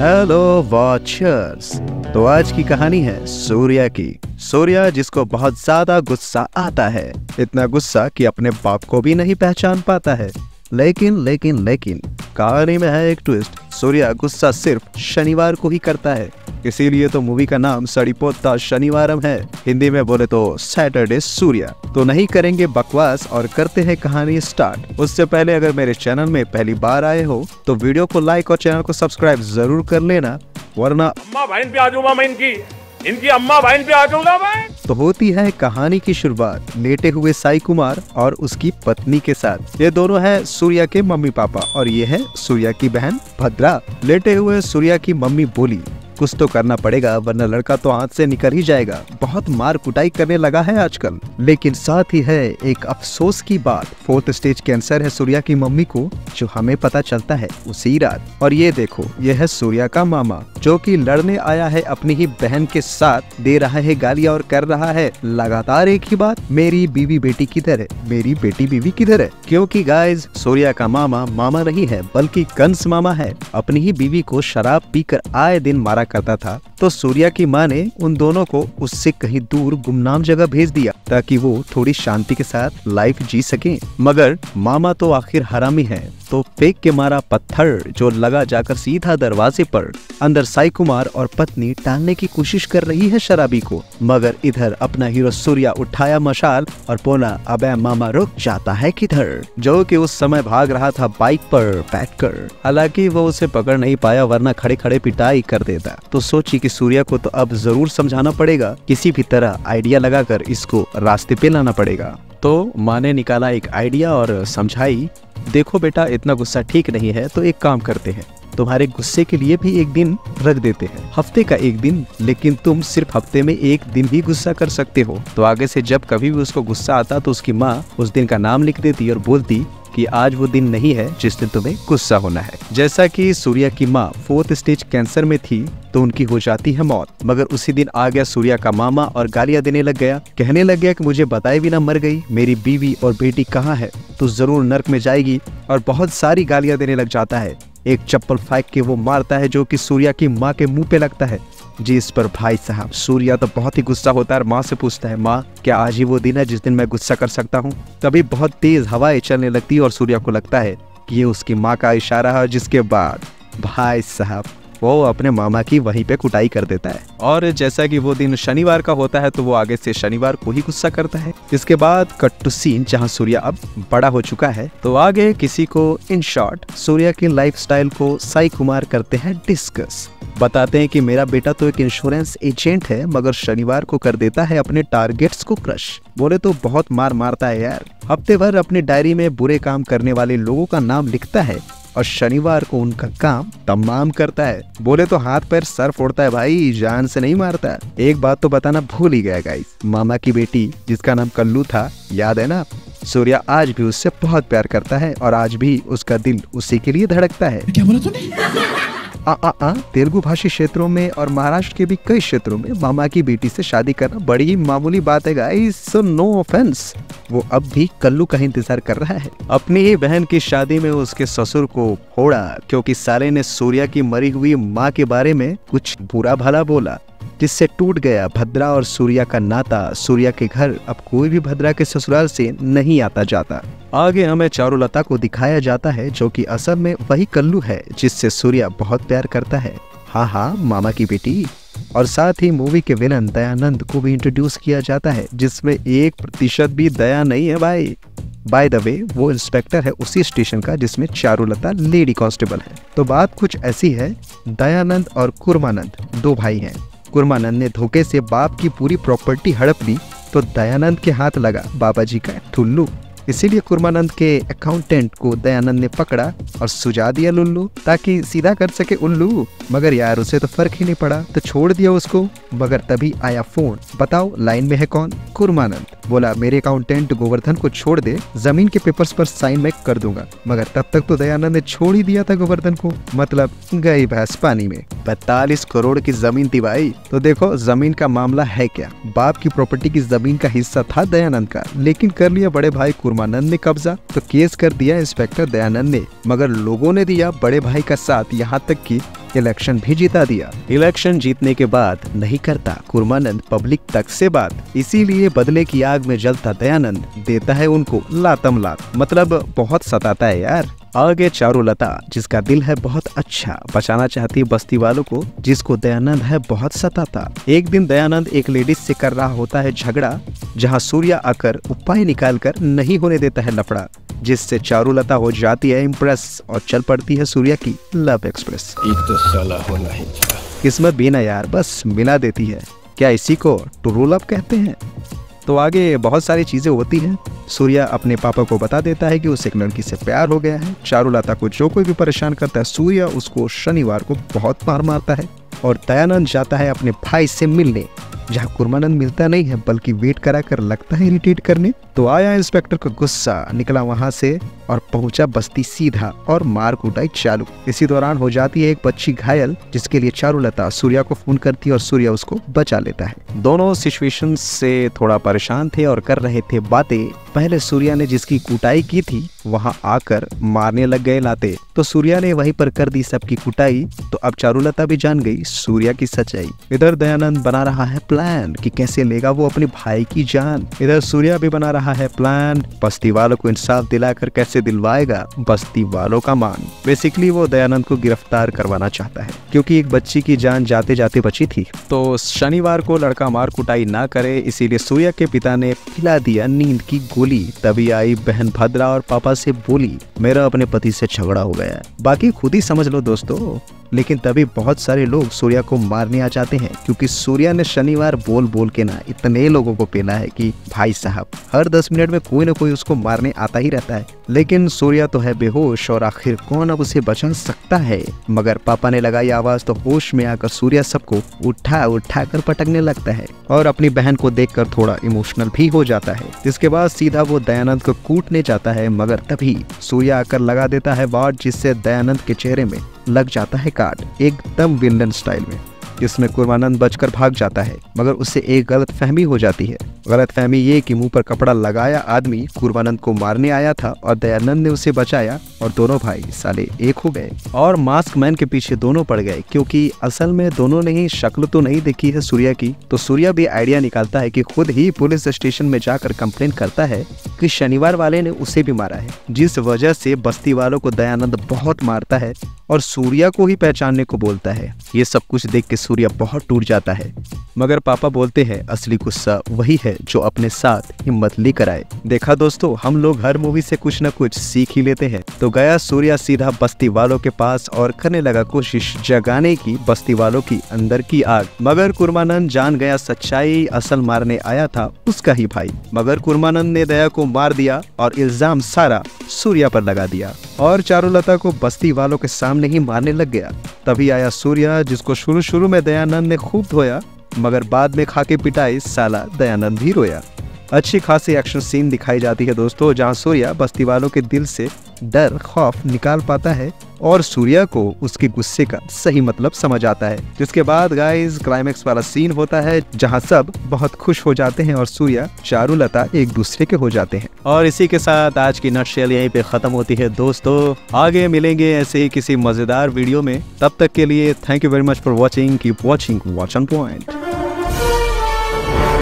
Hello watchers तो आज की कहानी है सूर्या की। सूर्या, जिसको बहुत ज़्यादा गुस्सा आता है। इतना गुस्सा कि अपने बाप को भी नहीं पहचान पाता है। लेकिन लेकिन लेकिन, कहानी में है एक ट्विस्ट सूर्या गुस्सा सिर्फ़ शनिवार को ही करता है। इसीलिए तो मूवी का नाम सड़ीपोता शनिवारम है। हिंदी में बोले तो सैटरडे सूर्या। तो नहीं करेंगे बकवास और करते हैं कहानी स्टार्ट उससे पहले अगर मेरे चैनल में पहली बार आए हो तो वीडियो को लाइक और चैनल को सब्सक्राइब ज़रूर कर लेना वरना अम्मा बहन पे आ जाऊँगा मैं इनकी। इनकी अम्मा बहन पे आ जाऊँगा मैं। तो होती है कहानी की शुरुआत लेटे हुए साई कुमार और उसकी पत्नी के साथ। ये दोनों है सूर्या के मम्मी पापा और ये है सूर्या की बहन भद्रा। लेटे हुए सूर्या की मम्मी बोली कुछ तो करना पड़ेगा, वरना लड़का तो हाथ से निकल ही जाएगा। बहुत मार कुटाई करने लगा है आजकल। लेकिन साथ ही है एक अफसोस की बात। फोर्थ स्टेज कैंसर है सूर्या की मम्मी को, जो हमें पता चलता है उसी रात। और ये देखो ये है सूर्या का मामा, जो कि लड़ने आया है अपनी ही बहन के साथ। दे रहा है गालियाँ और कर रहा है, लगातार एक ही बात, मेरी बीवी बेटी किधर है? मेरी बेटी बीवी किधर है? क्योंकि गाइज़ सूर्या का मामा मामा नहीं है, बल्कि कंस मामा है। अपनी ही बीवी को शराब पीकर आए दिन मारा करता था तो सूर्या की माँ ने उन दोनों को उससे कहीं दूर गुमनाम जगह भेज दिया, ताकि वो थोड़ी शांति के साथ लाइफ जी सके। मगर मामा तो आखिर हरामी है तो फेंक के मारा पत्थर जो लगा जाकर सीधा दरवाजे पर अंदर साई कुमार और पत्नी टालने की कोशिश कर रही है शराबी को। मगर इधर अपना हीरो सूर्या उठाया मशाल और पोना अब मामा रुक, जाता है किधर? जो कि उस समय भाग रहा था बाइक पर बैठकर। हालाँकि वो उसे पकड़ नहीं पाया, वरना खड़े खड़े पिटाई कर देता। तो सोची कि सूर्या को तो अब ज़रूर समझाना पड़ेगा, किसी भी तरह आइडिया लगाकर इसको रास्ते पे लाना पड़ेगा। तो माँ ने निकाला एक आइडिया और समझाई, देखो बेटा, इतना गुस्सा ठीक नहीं है तो एक काम करते हैं। तुम्हारे गुस्से के लिए भी एक दिन रख देते हैं। हफ़्ते का एक दिन, लेकिन तुम सिर्फ़ हफ़्ते में एक दिन ही गुस्सा कर सकते हो। तो आगे से जब कभी भी उसको गुस्सा आता तो उसकी माँ उस दिन का नाम लिख देती और बोलती कि आज वो दिन नहीं है जिस दिन तुम्हें गुस्सा होना है। जैसा कि सूर्या की माँ फोर्थ स्टेज कैंसर में थी तो उनकी हो जाती है मौत। मगर उसी दिन आ गया सूर्या का मामा और गालियाँ देने लग गया। कहने लग गया कि मुझे बताए बिना मर गई। मेरी बीवी और बेटी कहाँ है? तो ज़रूर नर्क में जाएगी और बहुत सारी गालियाँ देने लग जाता है। एक चप्पल फेंक के वो मारता है जो कि सूर्या की माँ के मुँह पे लगता है। जी इस पर भाई साहब, सूर्या तो बहुत ही गुस्सा होता है और माँ से पूछता है, माँ, क्या आज ही वो दिन है जिस दिन मैं गुस्सा कर सकता हूँ? तभी बहुत तेज हवाएँ चलने लगती है और सूर्या को लगता है कि ये उसकी माँ का इशारा है जिसके बाद भाई साहब वो अपने मामा की वहीं पे कुटाई कर देता है। और जैसा कि वो दिन शनिवार का होता है तो वो आगे से शनिवार को ही गुस्सा करता है। इसके बाद कट टू सीन, जहाँ सूर्या अब बड़ा हो चुका है तो आगे किसी को, इन शॉर्ट, सूर्या की लाइफस्टाइल को साई कुमार करते हैं डिस्कस। बताते हैं कि मेरा बेटा तो एक इंश्योरेंस एजेंट है, मगर शनिवार को कर देता है अपने टारगेट्स को क्रश बोले तो बहुत मार मारता है यार। हफ़्ते भर अपनी डायरी में बुरे काम करने वाले लोगों का नाम लिखता है। और शनिवार को उनका काम तमाम करता है। बोले तो हाथ पैर सर फोड़ता है भाई, जान से नहीं मारता। एक बात तो बताना भूल ही गया गाइस मामा की बेटी, जिसका नाम कल्लू था, याद है ना? सूर्या आज भी उससे बहुत प्यार करता है और आज भी उसका दिल उसी के लिए धड़कता है। क्या बोला तूने? आ, आ, आ, तेलुगु भाषी क्षेत्रों में और महाराष्ट्र के भी कई क्षेत्रों में मामा की बेटी से शादी करना बड़ी ही मामूली बात है गाइस सो नो ऑफेंस वो अब भी कल्लू का इंतज़ार कर रहा है। अपनी ही बहन की शादी में उसके ससुर को फोड़ा क्योंकि साले ने सूर्या की मरी हुई माँ के बारे में कुछ बुरा भला बोला। जिससे टूट गया भद्रा और सूर्या का नाता, सूर्या के घर, अब कोई भी भद्रा के ससुराल से नहीं आता जाता। आगे हमें चारुलता को दिखाया जाता है, जो कि असल में वही कल्लू है, जिससे सूर्या बहुत प्यार करता है। हाँ हाँ मामा की बेटी। और साथ ही मूवी के विलन दयानंद को भी इंट्रोड्यूस किया जाता है, जिसमें एक प्रतिशत भी दया नहीं है भाई। बाय द वे वो इंस्पेक्टर है उसी स्टेशन का, जिसमें चारुलता लेडी कांस्टेबल है। तो बात कुछ ऐसी है, दयानंद और कुरमानंद, दो भाई हैं। कुरमानंद ने धोखे से बाप की पूरी प्रॉपर्टी हड़प ली तो दयानंद के हाथ लगा। बाबा जी का ठुल्लू इसीलिए कुरमानंद के अकाउंटेंट को दयानंद ने पकड़ा और सुझा दिया लुल्लू, ताकि सीधा कर सके उल्लू, मगर यार, उसे तो फ़र्क ही नहीं पड़ा तो छोड़ दिया उसको, मगर तभी आया फ़ोन, बताओ, लाइन में है कौन? कुरमानंद बोला, मेरे अकाउंटेंट गोवर्धन को छोड़ दे, ज़मीन के पेपर्स पर साइन मैं कर दूँगा, मगर तब तक तो दयानंद ने छोड़ ही दिया था गोवर्धन को मतलब गई भैंस पानी में। पैतालीस करोड़ की ज़मीन थी भाई तो देखो, ज़मीन का मामला है क्या? बाप की प्रॉपर्टी की ज़मीन का हिस्सा था दयानंद का, लेकिन कर लिया बड़े भाई कुरमानंद ने कब्जा तो केस कर दिया इंस्पेक्टर दयानंद ने, मगर लोगों ने दिया बड़े भाई का साथ यहाँ तक कि इलेक्शन भी जीता दिया। इलेक्शन जीतने के बाद नहीं करता कुरमानंद पब्लिक तक से बात। इसीलिए बदले की आग में जलता दयानंद, देता है उनको लातम लात। मतलब बहुत सताता है यार। आगे चारुलता जिसका दिल है बहुत अच्छा बचाना चाहती बस्ती वालों को जिसको दयानंद है बहुत सताता। एक दिन दयानंद एक लेडीज़ से कर रहा होता है झगड़ा जहाँ सूर्या आकर उपाय निकाल कर नहीं होने देता है लफड़ा जिससे चारुलता हो जाती है इम्प्रेस और चल पड़ती है सूर्या की लव एक्सप्रेस तो साला किस्मत भी ना यार बस मिला देती है। क्या इसी को टू लव कहते हैं? तो आगे बहुत सारी चीज़ें होती हैं। सूर्या अपने पापा को बता देता है कि उसे एक लड़की से प्यार हो गया है। चारुलता को जो कोई भी परेशान करता है, सूर्या उसको शनिवार को बहुत मार मारता है और दयानंद जाता है अपने भाई से मिलने, जहाँ कुरमानंद मिलता नहीं है, बल्कि वेट करा कर लगता है इरिटेट करने। तो आया इंस्पेक्टर को गुस्सा, निकला वहाँ से और पहुँचा बस्ती सीधा और मार कुटाई चालू। इसी दौरान हो जाती है एक बच्ची घायल, जिसके लिए चारुलता सूर्या को फ़ोन करती है और सूर्या उसको बचा लेता है। दोनों सिचुएशन से थोड़ा परेशान थे और कर रहे थे बातें। पहले सूर्या ने जिसकी कुटाई की थी, वहाँ आकर मारने लग गए लाते तो सूर्या ने वहीं पर कर दी सबकी कुटाई तो अब चारुलता भी जान गई सूर्या की सच्चाई। इधर दयानंद बना रहा है प्लान कि कैसे लेगा वो अपने भाई की जान। इधर सूर्या भी बना रहा है प्लान बस्ती वालों को इंसाफ दिलाकर कैसे दिलवाएगा? बस्ती वालों का मान। बेसिकली वो दयानंद को गिरफ़्तार करवाना चाहता है, क्योंकि एक बच्ची की जान जाते जाते बची थी। तो शनिवार को लड़का मार कुटाई ना करे, इसीलिए सूर्या के पिता ने पिला दिया नींद की गोली। तभी आई बहन भद्रा और पापा से बोली, मेरा अपने पति से झगड़ा हो गया बाकी खुद ही समझ लो दोस्तों। लेकिन तभी बहुत सारे लोग सूर्या को मारने आ जाते हैं, क्योंकि सूर्या ने शनिवार बोल बोल के ना इतने लोगों को पेला है कि भाई साहब, हर दस मिनट में कोई ना कोई उसको मारने आता ही रहता है। लेकिन सूर्या तो है बेहोश और आखिर कौन अब उसे बचा सकता है? मगर पापा ने लगाई आवाज़ तो होश में आकर सूर्या सबको उठा उठा कर पटकने लगता है और अपनी बहन को देखकर थोड़ा इमोशनल भी हो जाता है। जिसके बाद सीधा वो दयानंद को कूटने जाता है, मगर तभी सूर्या आकर लगा देता है वार्ड, जिससे दयानंद के चेहरे में लग जाता है कार्ड एकदम विलन स्टाइल में। जिसमें कुर्बानंद बचकर भाग जाता है, मगर उससे एक गलत फहमी हो जाती है। गलत फहमी ये कि मुँह पर कपड़ा लगाया आदमी कुर्बानंद को मारने आया था और दयानंद ने उसे बचाया और दोनों भाई साले एक हो गए। और मास्क मैन के पीछे दोनों पड़ गए, क्योंकि असल में दोनों ने ही शक्ल तो नहीं देखी है सूर्या की। तो सूर्या भी आइडिया निकालता है कि खुद ही पुलिस स्टेशन में जाकर कंप्लेन करता है कि शनिवार वाले ने उसे भी मारा है, जिस वजह से बस्ती वालों को दयानंद बहुत मारता है। और सूर्या को ही पहचानने को बोलता है। ये सब कुछ देख के सूर्या बहुत टूट जाता है। मगर पापा बोलते हैं, असली गुस्सा वही है जो अपने साथ हिम्मत लेकर आए। देखा दोस्तों, हम लोग हर मूवी से कुछ न कुछ सीख ही लेते हैं। तो गया सूर्या सीधा बस्ती वालों के पास और करने लगा कोशिश जगाने की बस्ती वालों की अंदर की आग। मगर कुरमानंद जान गया सच्चाई असल मारने आया था उसका ही भाई। मगर कुरमानंद ने दया को मार दिया और इल्ज़ाम सारा सूर्या पर लगा दिया। और चारुलता को बस्ती वालों के सामने ही मारने लग गया। तभी आया सूर्या, जिसको शुरू शुरू में दयानंद ने खूब धोया, मगर बाद में खाके पिटाई साला दयानंद ही रोया। अच्छी खासी एक्शन सीन दिखाई जाती है दोस्तों, जहाँ सूर्या बस्ती वालों के दिल से डर, खौफ निकाल पाता है और सूर्या को उसके गुस्से का सही मतलब समझ आता है। जिसके बाद गाइस क्लाइमेक्स वाला सीन होता है, जहाँ सब बहुत खुश हो जाते हैं और सूर्या, चारुलता एक दूसरे के हो जाते हैं। और इसी के साथ आज की नटशेल यहीं पे खत्म होती है दोस्तों। आगे मिलेंगे ऐसे ही किसी मज़ेदार वीडियो में। तब तक के लिए thank you very much for watching keep watching watch on point